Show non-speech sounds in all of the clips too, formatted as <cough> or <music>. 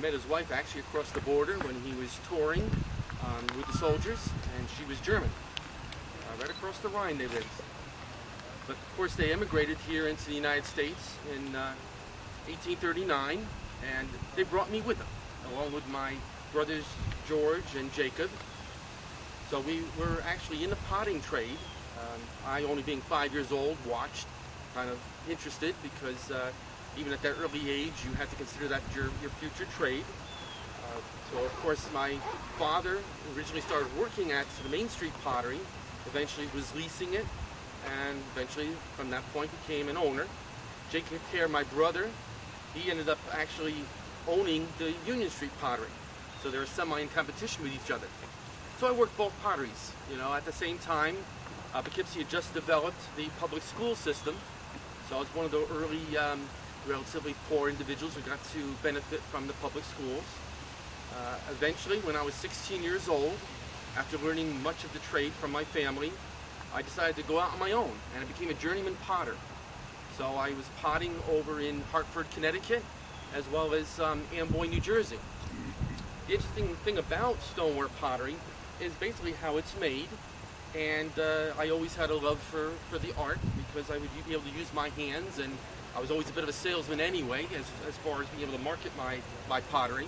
met his wife actually across the border when he was touring um, with the soldiers, and she was German. Uh, right across the Rhine they lived. But of course they immigrated here into the United States in uh, 1839, and they brought me with them, along with my brothers George and Jacob. So we were actually in the potting trade. Um, I, only being five years old, watched, kind of interested, because uh, even at that early age, you had to consider that your, your future trade. Uh, so of course my father originally started working at the Main Street Pottery, eventually was leasing it, and eventually from that point became an owner. Jacob Caire, my brother, he ended up actually owning the Union Street Pottery. So they were semi in competition with each other. So I worked both potteries, you know, at the same time. Uh, Poughkeepsie had just developed the public school system. So I was one of the early um, relatively poor individuals who got to benefit from the public schools. Uh, eventually, when I was 16 years old, after learning much of the trade from my family, I decided to go out on my own and I became a journeyman potter. So I was potting over in Hartford, Connecticut, as well as um, Amboy, New Jersey. The interesting thing about stoneware pottery is basically how it's made. And uh, I always had a love for, for the art because I would be able to use my hands and I was always a bit of a salesman anyway as, as far as being able to market my, my pottery.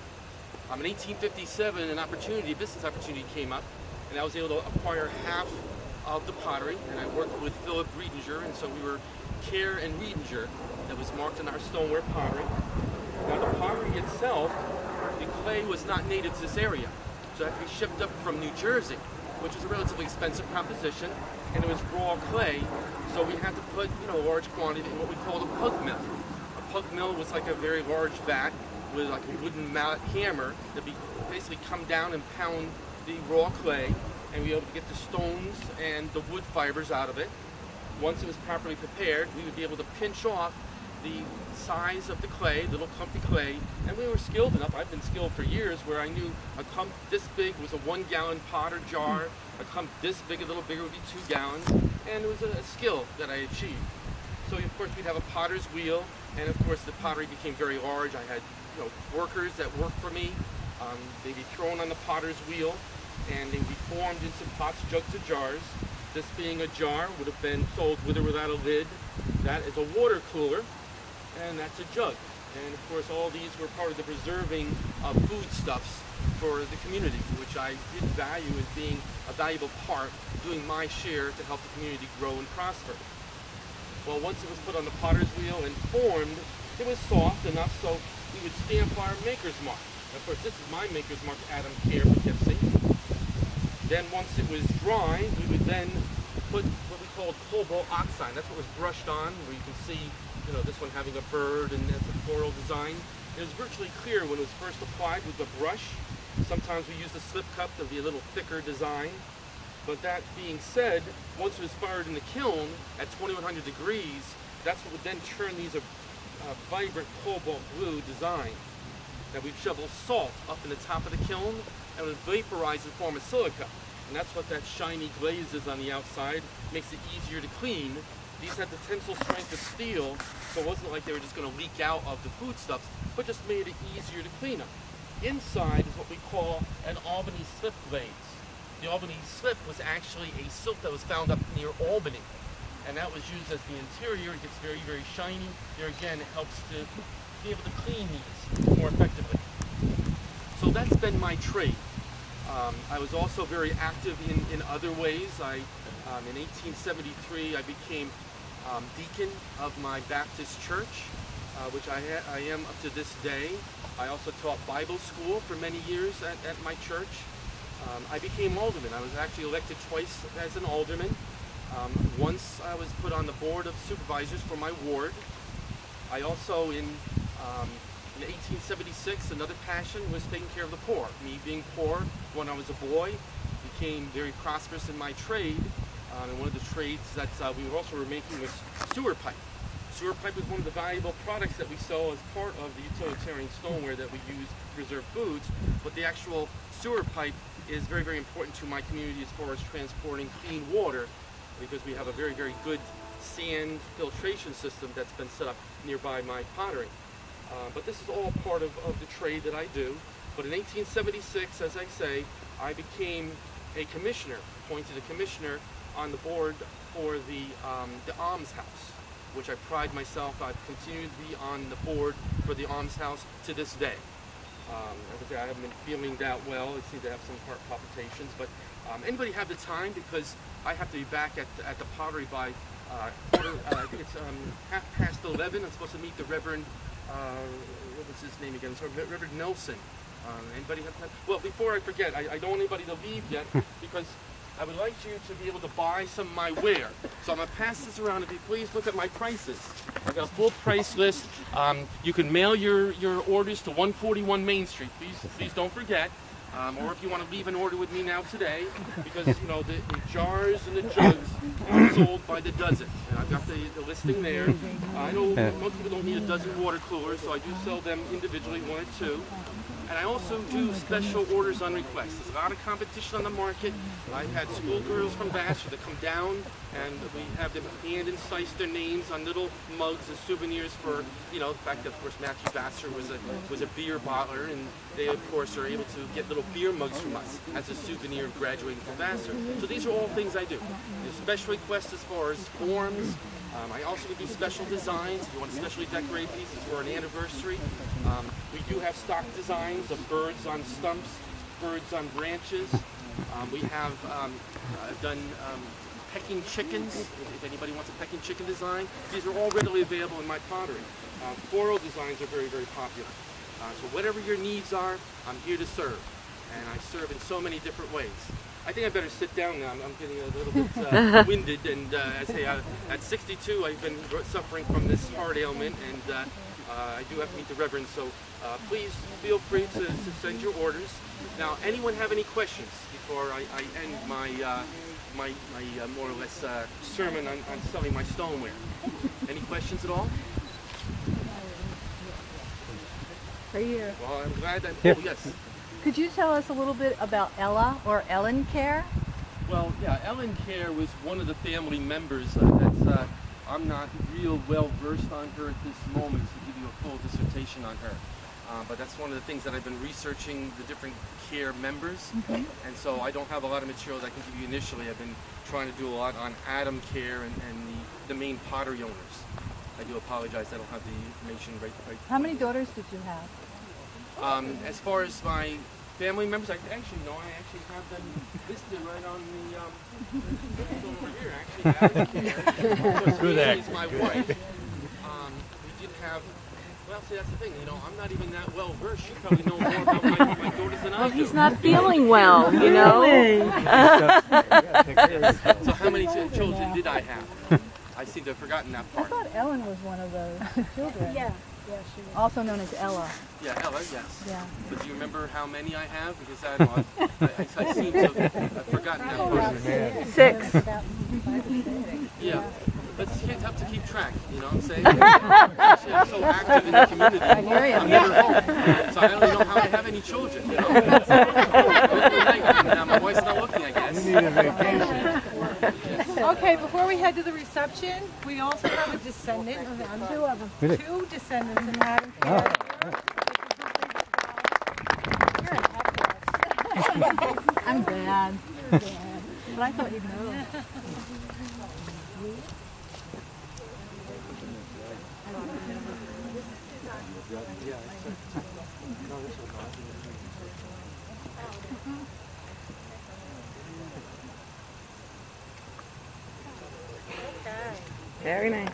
Um, in 1857, an opportunity, a business opportunity came up and I was able to acquire half of the pottery and I worked with Philip Riedinger and so we were Caire and Riedinger that was marked on our stoneware pottery. Now the pottery itself, the clay was not native to this area. So it had to be shipped up from New Jersey, which was a relatively expensive proposition, and it was raw clay, so we had to put, you know, a large quantity in what we called a pug mill. A pug mill was like a very large vat with like a wooden mallet hammer that be basically come down and pound the raw clay and be able to get the stones and the wood fibers out of it. Once it was properly prepared, we would be able to pinch off the size of the clay, little clumpy clay, and we were skilled enough, I've been skilled for years, where I knew a clump this big was a one gallon pot or jar, a clump this big, a little bigger would be two gallons, and it was a, a skill that I achieved. So of course we'd have a potter's wheel, and of course the pottery became very large. I had you know, workers that worked for me. Um, they'd be thrown on the potter's wheel, and they'd be formed into pots, jugs, or jars. This being a jar would have been sold with or without a lid. That is a water cooler, and that's a jug. And of course all these were part of the preserving of foodstuffs for the community, which I did value as being a valuable part, doing my share to help the community grow and prosper. Well, once it was put on the potter's wheel and formed, it was soft enough so we would stamp our maker's mark. Of course, this is my maker's mark, Adam Caire Poughkeepsie. Then once it was dry, we would then put called cobalt oxide. That's what was brushed on, where you can see you know, this one having a bird and it's a floral design. It was virtually clear when it was first applied with the brush. Sometimes we use the slip cup to be a little thicker design. But that being said, once it was fired in the kiln at 2100 degrees, that's what would then turn these a, a vibrant cobalt blue design. Now we shovel salt up in the top of the kiln and it would vaporize and form a silica. And that's what that shiny glaze is on the outside. Makes it easier to clean these had the tensile strength of steel, so it wasn't like they were just going to leak out of the foodstuffs, but just made it easier to clean them. Inside is what we call an Albany slip glaze. The Albany slip was actually a silk that was found up near Albany, and that was used as the interior. It gets very, very shiny. There again, it helps to be able to clean these more effectively. So that's been my trade. Um, I was also very active in, in other ways. I, um, in 1873, I became um, deacon of my Baptist church, uh, which I, I, am up to this day. I also taught Bible school for many years at, at my church. Um, I became alderman. I was actually elected twice as an alderman. Um, once I was put on the board of supervisors for my ward. I also, in, um, in 1876, another passion was taking care of the poor. Me being poor when I was a boy, became very prosperous in my trade, um, and one of the trades that uh, we also were making was sewer pipe. Sewer pipe was one of the valuable products that we sell as part of the utilitarian stoneware that we use to preserve foods, but the actual sewer pipe is very, very important to my community as far as transporting clean water because we have a very, very good sand filtration system that's been set up nearby my pottery. Uh, but this is all part of, of the trade that I do. But in 1876, as I say, I became a commissioner, appointed a commissioner on the board for the, um, the Alms House, which I pride myself, I've continued to be on the board for the almshouse to this day. Um, as I say, I haven't been feeling that well. I seem to have some heart palpitations. But um, anybody have the time? Because I have to be back at, at the pottery by uh, quarter, uh, I think it's um, half past 11. I'm supposed to meet the Reverend, what was his name again? Sorry, Reverend Nelson. Uh, anybody have time? Well, before I forget, I, I don't want anybody to leave yet <laughs> because I would like you to be able to buy some of my wear. So I'm gonna pass this around. If you please look at my prices. I've got a full price list. Um, you can mail your, your orders to 141 Main Street. Please, please don't forget. Um, or if you want to leave an order with me now today, because you know the, the jars and the jugs are sold by the dozen. And I've got the, the listing there. I know most people don't need a dozen water coolers, so I do sell them individually, one or two. And I also do special orders on request. There's a lot of competition on the market. I've had schoolgirls from Vassar that come down and we have them hand and slice their names on little mugs and souvenirs for, you know, the fact that of course Matthew Vassar was a was a beer bottler and they of course are able to get little beer mugs from us as a souvenir of graduating from Vassar. So these are all things I do. There's special requests as far as forms, um, I also do special designs. If you want a specially decorated pieces for an anniversary, um, we do have stock designs of birds on stumps, birds on branches. Um, we have um, uh, done um, pecking chickens. If anybody wants a pecking chicken design, these are all readily available in my pottery. Uh, floral designs are very, very popular. Uh, so whatever your needs are, I'm here to serve. And I serve in so many different ways. I think I better sit down now. I'm, I'm getting a little bit <laughs> uh, winded, and uh, I say uh, at 62, I've been suffering from this heart ailment, and uh, uh, I do have to meet the Reverend. So uh, please feel free to, to, send your orders. Now, anyone have any questions before I, I end my my, my more or less sermon on, on selling my stoneware? Any questions at all? Right here. Well, I'm glad that. Oh, yes. Could you tell us a little bit about Ella or Ellen Caire? Well, yeah, Ellen Caire was one of the family members. Uh, that's uh, I'm not real well versed on her at this moment to give you a full dissertation on her. Uh, but that's one of the things that I've been researching the different Caire members, mm -hmm. and so I don't have a lot of material that I can give you initially. I've been trying to do a lot on Adam Caire and, and the, the main pottery owners. I do apologize, I don't have the information right. right How many daughters did you have? Um, as far as my family members, I actually know I actually have them listed right on the um, over here. Actually, <laughs> Adam is my wife. Um, we did have. Well, see, that's the thing. You know, I'm not even that well versed. You probably know more about my, my daughters than I well, do. he's not feeling well, you know. <laughs> so, how many children did I have? I seem to have forgotten that part. I thought Ellen was one of those children. yeah. Yeah, she was. Also known as Ella. Yeah, Ella, yes. Yeah. But do you remember how many I have? Because I, I, I, I seem to have I've forgotten that part. Six. Yeah. But kids have to keep track, you know what I'm saying? <laughs> Actually, I'm so active in the community. I hear you. I'm never home. So I don't know how I have any children, you know? <laughs> now my wife's not looking, I guess. You need a vacation. Okay, before we head to the reception, we also have a descendant. of Two of them. Really? Two descendants in Madam Chair. I'm bad. But I thought you'd know. <laughs> Very nice.